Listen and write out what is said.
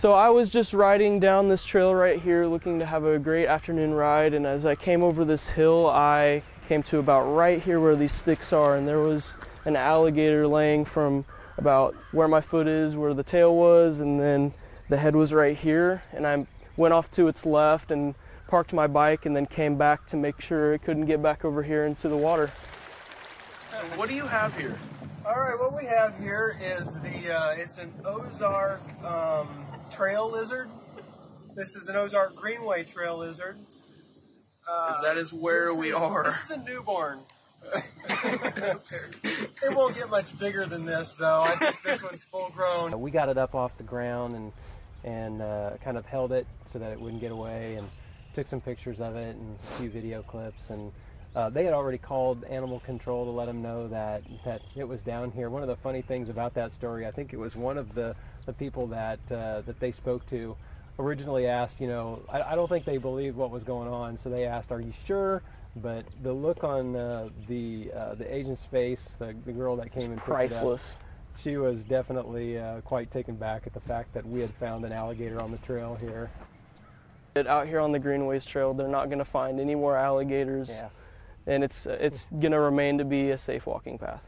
So I was just riding down this trail right here looking to have a great afternoon ride and as I came over this hill I came to about right here where these sticks are and there was an alligator laying from about where my foot is, where the tail was and then the head was right here and I went off to its left and parked my bike and then came back to make sure it couldn't get back over here into the water. What do you have here? All right, what we have here is the uh, it's an Ozark um, trail lizard. This is an Ozark Greenway trail lizard. Uh, that is where we is- are. This is a newborn. it won't get much bigger than this, though. I think this one's full grown. We got it up off the ground and and uh, kind of held it so that it wouldn't get away and took some pictures of it and a few video clips and uh, they had already called animal control to let them know that that it was down here. One of the funny things about that story, I think it was one of the, the people that uh, that they spoke to originally asked, you know, I, I don't think they believed what was going on, so they asked, "Are you sure?" But the look on uh, the uh, the agent's face, the, the girl that came and picked it up, Priceless. she was definitely uh, quite taken back at the fact that we had found an alligator on the trail here. Out here on the Greenways Trail they're not going to find any more alligators Yeah. And it's it's going to remain to be a safe walking path.